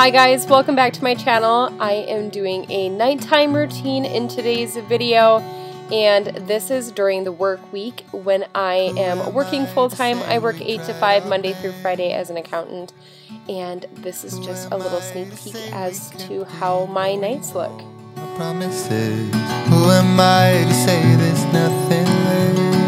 Hi guys, welcome back to my channel. I am doing a nighttime routine in today's video and this is during the work week when I am working full-time. I work 8 to 5 Monday through Friday as an accountant and this is just a little sneak peek as to how my nights look. Promises. Who am I to say there's nothing left?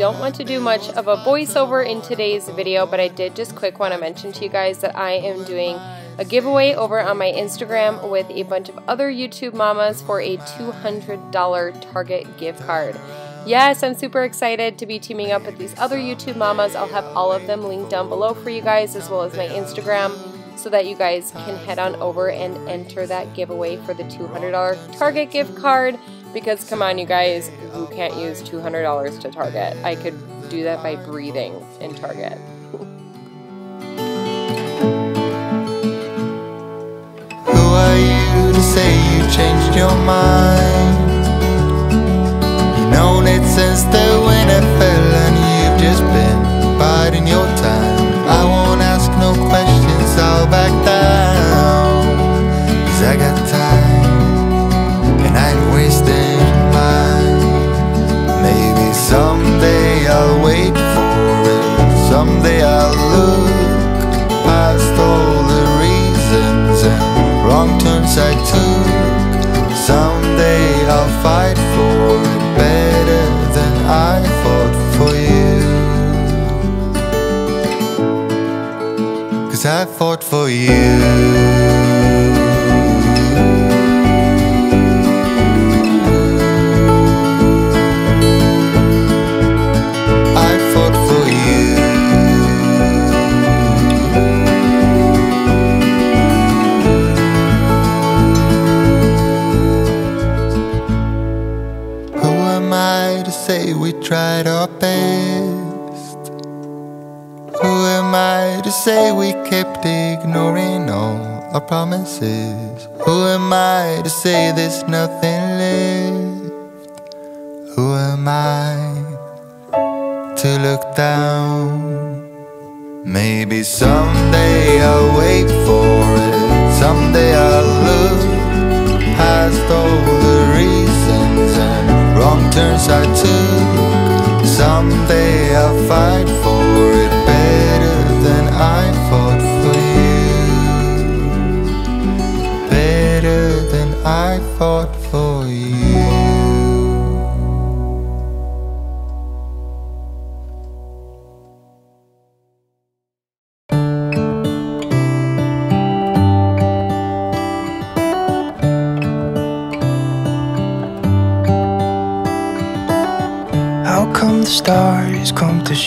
Don't want to do much of a voiceover in today's video, but I did just quick want to mention to you guys that I am doing a giveaway over on my Instagram with a bunch of other YouTube mamas for a $200 Target gift card. Yes, I'm super excited to be teaming up with these other YouTube mamas. I'll have all of them linked down below for you guys as well as my Instagram so that you guys can head on over and enter that giveaway for the $200 Target gift card. Because come on, you guys, who can't use $200 to Target? I could do that by breathing in Target. Who are you to say you changed your mind? Cause I fought for you. Am I to say we kept ignoring all our promises? Who am I to say there's nothing left? Who am I to look down? Maybe someday I'll wait for it. Someday I'll look past all the reasons and wrong turns I took. Someday I'll fight for it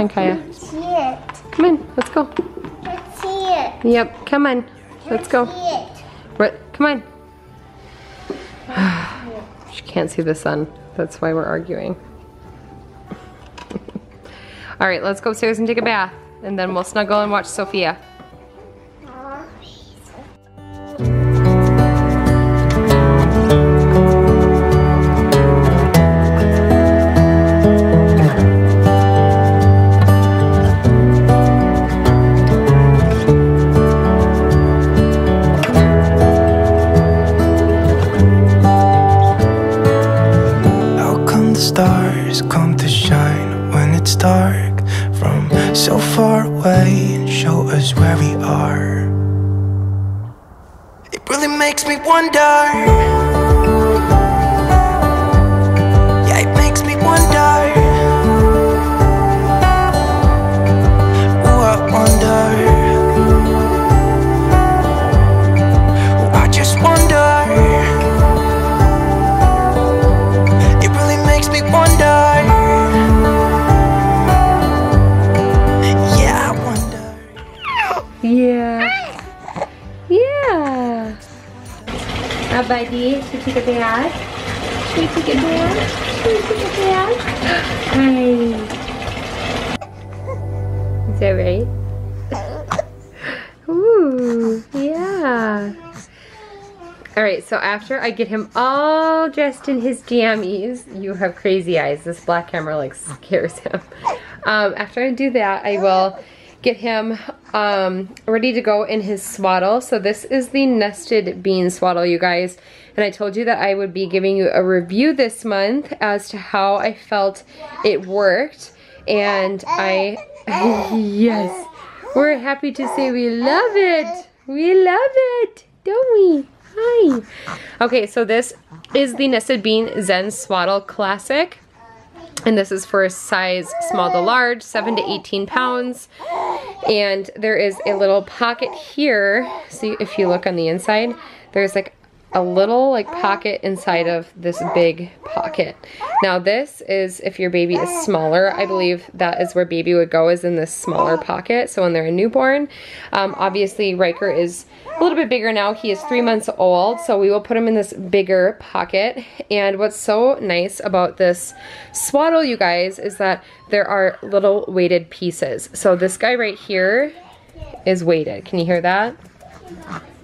On, Kaya. See it. Come in. Let's go. Let's see it. Yep. Come on. Let's go. See it. Right. Come on. She can't see the sun. That's why we're arguing. All right, let's go upstairs and take a bath. And then we'll snuggle and watch Sophia. Wonder. All right, so after I get him all dressed in his jammies, you have crazy eyes. This black camera like scares him. Um, after I do that, I will get him um, ready to go in his swaddle. So this is the nested bean swaddle, you guys. And I told you that I would be giving you a review this month as to how I felt it worked. And I, yes, we're happy to say we love it. We love it, don't we? Hi. Okay, so this is the Nested Bean Zen Swaddle Classic. And this is for a size small to large, 7 to 18 pounds. And there is a little pocket here. See, if you look on the inside, there's like a little like pocket inside of this big pocket. Now this is if your baby is smaller, I believe that is where baby would go is in this smaller pocket. So when they're a newborn, um, obviously Ryker is a little bit bigger now. He is three months old, so we will put him in this bigger pocket. And what's so nice about this swaddle, you guys, is that there are little weighted pieces. So this guy right here is weighted. Can you hear that?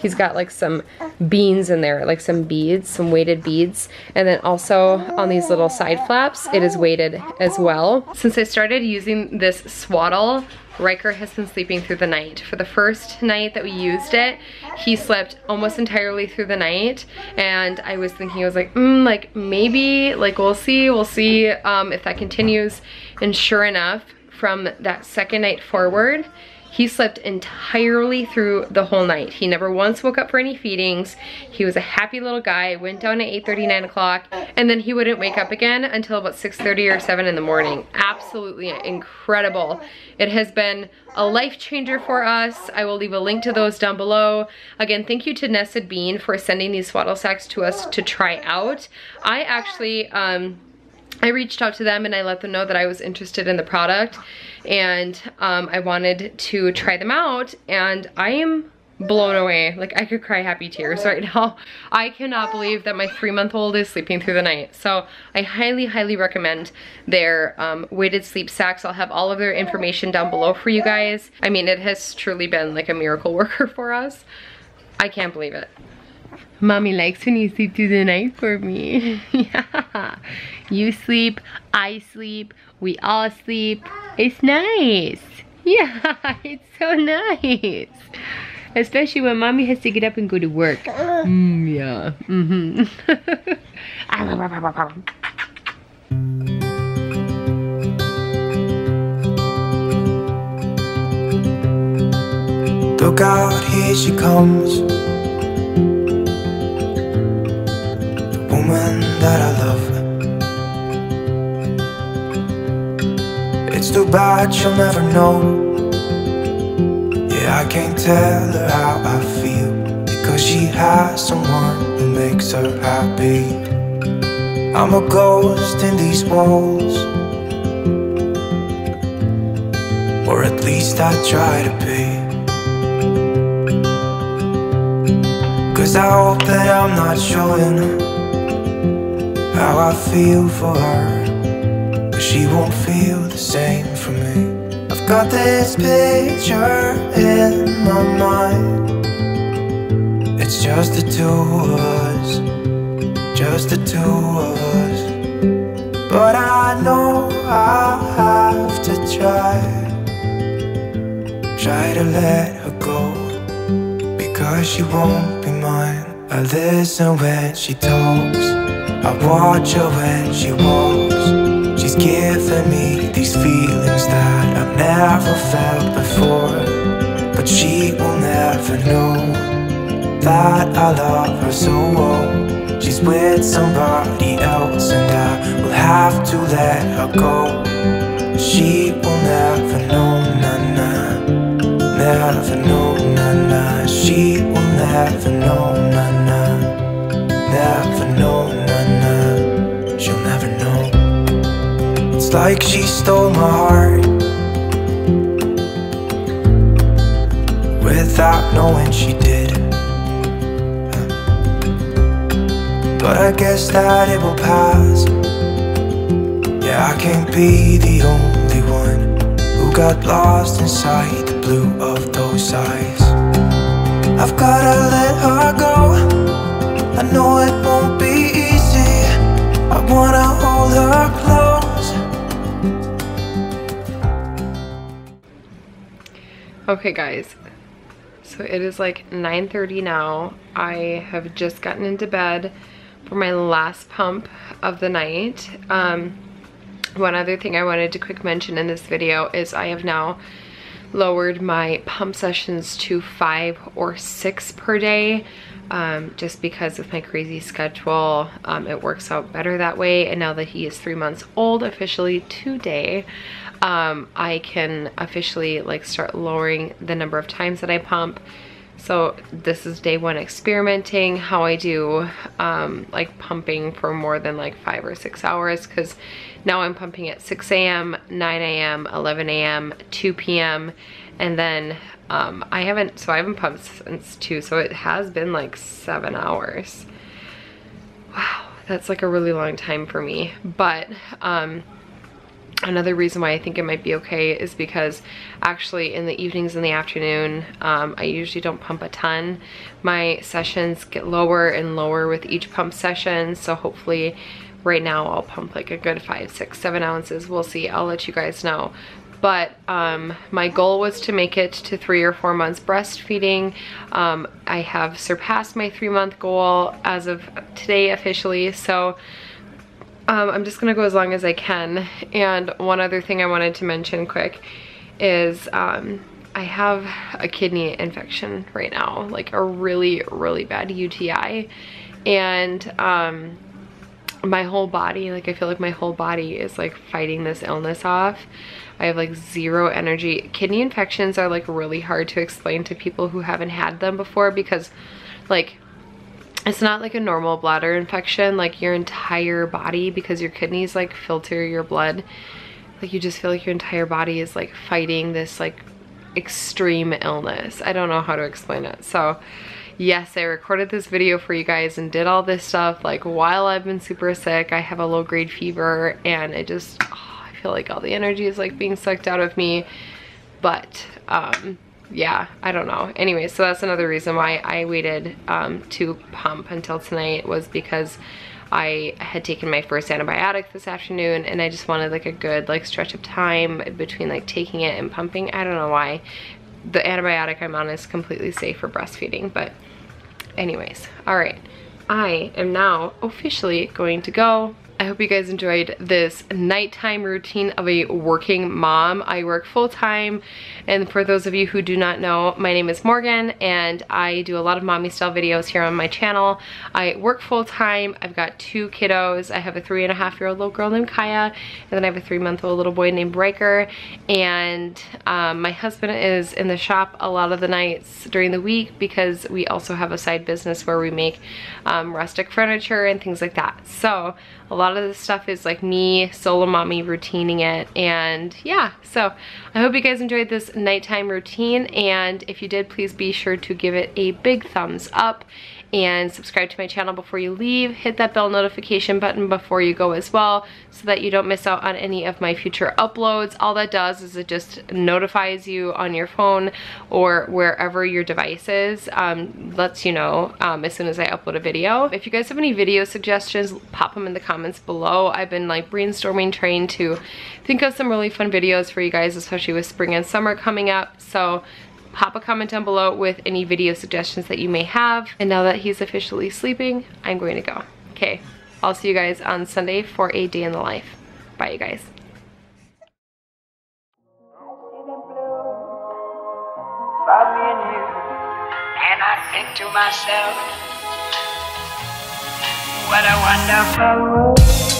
He's got like some beans in there, like some beads, some weighted beads. And then also on these little side flaps, it is weighted as well. Since I started using this swaddle, Ryker has been sleeping through the night. For the first night that we used it, he slept almost entirely through the night. And I was thinking, I was like, mm, like maybe, like we'll see, we'll see um, if that continues. And sure enough, from that second night forward, he slept entirely through the whole night. He never once woke up for any feedings. He was a happy little guy, went down at 8.30, 9 o'clock, and then he wouldn't wake up again until about 6.30 or 7 in the morning. Absolutely incredible. It has been a life changer for us. I will leave a link to those down below. Again, thank you to Nested Bean for sending these swaddle sacks to us to try out. I actually, um, I reached out to them and I let them know that I was interested in the product and um, I wanted to try them out and I am blown away. Like I could cry happy tears right now. I cannot believe that my three month old is sleeping through the night. So I highly, highly recommend their um, weighted sleep sacks. I'll have all of their information down below for you guys. I mean, it has truly been like a miracle worker for us. I can't believe it. Mommy likes when you sleep through the night for me. yeah. You sleep, I sleep, we all sleep. It's nice. Yeah, it's so nice. Especially when mommy has to get up and go to work. Mm, yeah. Mm-hmm. Look out, here she comes. That I love. It's too bad she'll never know. Yeah, I can't tell her how I feel. Because she has someone who makes her happy. I'm a ghost in these walls. Or at least I try to be. Cause I hope that I'm not showing how I feel for her. But she won't feel the same for me. I've got this picture in my mind. It's just the two of us, just the two of us. But I know I have to try, try to let her go, because she won't be mine. I listen when she talks, I watch her when she walks. She's giving me these feelings that I've never felt before, but she will never know that I love her so well. She's with somebody else, and I will have to let her go. She will never know, na na, never know, na na. She will never know, na na, never know, Like she stole my heart. Without knowing she did. But I guess that it will pass. Yeah, I can't be the only one Who got lost inside the blue of those eyes. I've gotta let Okay guys, so it is like 9.30 now. I have just gotten into bed for my last pump of the night. Um, one other thing I wanted to quick mention in this video is I have now lowered my pump sessions to five or six per day um, just because of my crazy schedule. Um, it works out better that way. And now that he is three months old officially today, um, I can officially like start lowering the number of times that I pump so this is day one experimenting how I do um, like pumping for more than like five or six hours because now I'm pumping at 6 a.m., 9 a.m., 11 a.m., 2 p.m. and then um, I haven't, so I haven't pumped since 2 so it has been like seven hours. Wow, that's like a really long time for me. But um, Another reason why I think it might be okay is because actually in the evenings and the afternoon, um, I usually don't pump a ton. My sessions get lower and lower with each pump session. So hopefully right now I'll pump like a good five, six, seven ounces. We'll see. I'll let you guys know. But um, my goal was to make it to three or four months breastfeeding. Um, I have surpassed my three month goal as of today officially. So um, I'm just gonna go as long as I can. And one other thing I wanted to mention quick is um, I have a kidney infection right now, like a really, really bad UTI. And um, my whole body, like I feel like my whole body is like fighting this illness off. I have like zero energy. Kidney infections are like really hard to explain to people who haven't had them before because like it's not like a normal bladder infection like your entire body because your kidneys like filter your blood. Like you just feel like your entire body is like fighting this like extreme illness. I don't know how to explain it. So yes i recorded this video for you guys and did all this stuff like while i've been super sick. I have a low grade fever and it just oh, i feel like all the energy is like being sucked out of me. But um yeah, I don't know. Anyway, so that's another reason why I waited um, to pump until tonight was because I had taken my first antibiotic this afternoon and I just wanted like a good like stretch of time between like taking it and pumping. I don't know why. The antibiotic I'm on is completely safe for breastfeeding, but anyways, all right. I am now officially going to go I hope you guys enjoyed this nighttime routine of a working mom. I work full-time and for those of you who do not know, my name is Morgan and I do a lot of mommy style videos here on my channel. I work full-time, I've got two kiddos. I have a three and a half year old little girl named Kaya and then I have a three month old little boy named Ryker and um, my husband is in the shop a lot of the nights during the week because we also have a side business where we make um, rustic furniture and things like that. So a lot of this stuff is like me solo mommy routining it and yeah. So I hope you guys enjoyed this nighttime routine and if you did please be sure to give it a big thumbs up and subscribe to my channel before you leave. Hit that bell notification button before you go as well so that you don't miss out on any of my future uploads. All that does is it just notifies you on your phone or wherever your device is, um, lets you know um, as soon as I upload a video. If you guys have any video suggestions, pop them in the comments below. I've been like brainstorming, trying to think of some really fun videos for you guys, especially with spring and summer coming up. So pop a comment down below with any video suggestions that you may have. And now that he's officially sleeping, I'm going to go. Okay, I'll see you guys on Sunday for a day in the life. Bye, you guys. And I think to myself, what a wonderful world.